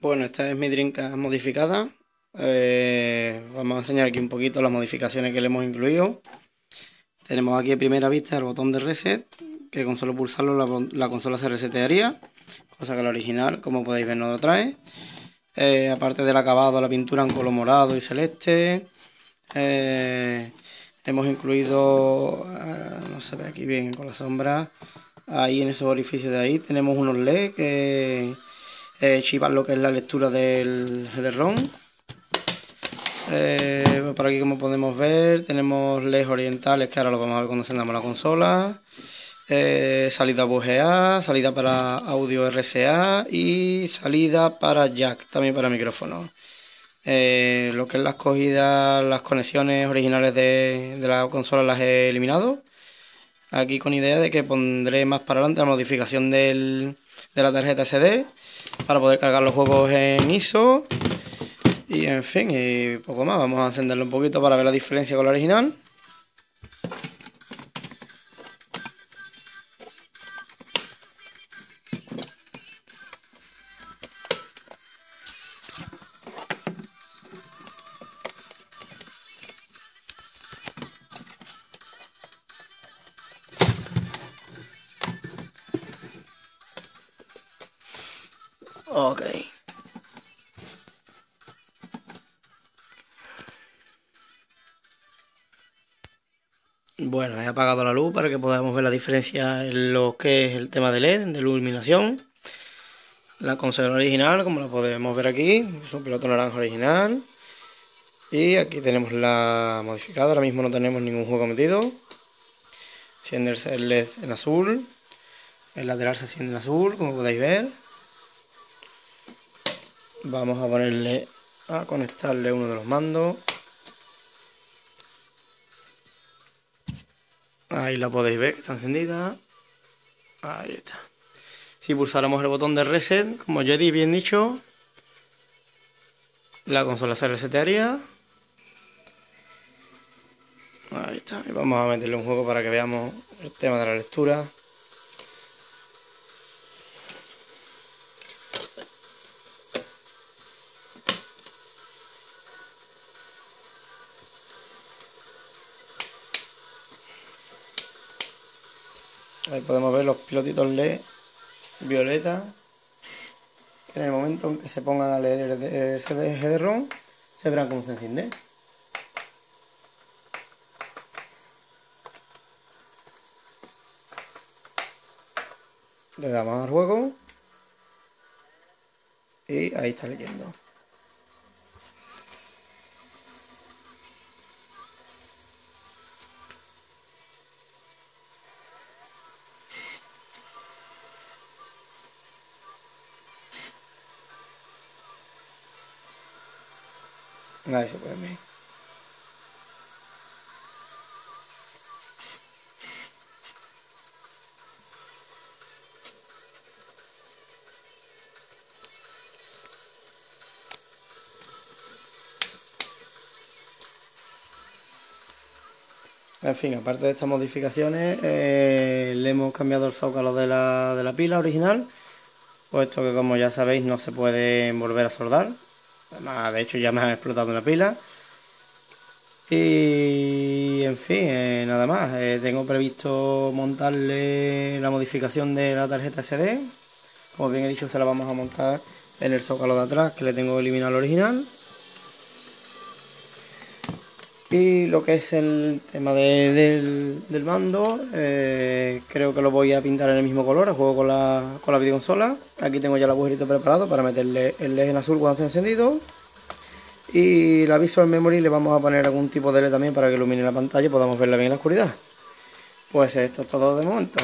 Bueno, esta es mi drinka modificada. Eh, vamos a enseñar aquí un poquito las modificaciones que le hemos incluido. Tenemos aquí a primera vista el botón de reset, que con solo pulsarlo la, consola se resetearía, cosa que la original, como podéis ver, no lo trae. Eh, aparte del acabado, la pintura en color morado y celeste. Eh, hemos incluido, no se ve aquí bien con la sombra, ahí en esos orificios de ahí tenemos unos LED que eh, chivar lo que es la lectura del header-ROM. Eh, por aquí como podemos ver tenemos LEDs orientales que ahora lo vamos a ver cuando encendamos la consola. Eh, salida VGA, salida para audio RCA y salida para jack, también para micrófono. Eh, lo que es las cogidas, las conexiones originales de, de, la consola las he eliminado. Aquí con idea de que pondré más para adelante la modificación del, de la tarjeta SD para poder cargar los juegos en ISO. Y en fin, y poco más. Vamos a encenderlo un poquito para ver la diferencia con la original. Ok. Bueno, he apagado la luz para que podamos ver la diferencia en lo que es el tema de LED, de iluminación. La consola original, como la podemos ver aquí, es un piloto naranja original. Y aquí tenemos la modificada, ahora mismo no tenemos ningún juego metido. Siendo el LED en azul. El lateral se enciende en azul, como podéis ver. Vamos a ponerle a conectarle uno de los mandos. Ahí la podéis ver que está encendida. Ahí está. Si pulsáramos el botón de reset, como ya he bien dicho, la consola se resetearía. Ahí está. Y vamos a meterle un juego para que veamos el tema de la lectura. Ahí podemos ver los pilotitos LED violeta. en el momento en que se pongan a leer el CD-ROM, se verán cómo se enciende. Le damos al juego. Y ahí está leyendo. Ahí se puede ver. En fin, aparte de estas modificaciones, eh, le hemos cambiado el zócalo de la, de la pila original, puesto que como ya sabéis no se puede volver a soldar, de hecho ya me han explotado una pila. Y en fin, eh, nada más. Eh, tengo previsto montarle la modificación de la tarjeta SD. Como bien he dicho, se la vamos a montar en el zócalo de atrás, que le tengo que eliminar el original. Y lo que es el tema del, mando, eh, creo que lo voy a pintar en el mismo color, juego con la, con la videoconsola. Aquí tengo ya el agujerito preparado para meterle el LED en azul cuando esté encendido. Y la Visual Memory le vamos a poner algún tipo de LED también para que ilumine la pantalla y podamos verla bien en la oscuridad. Pues esto es todo de momento.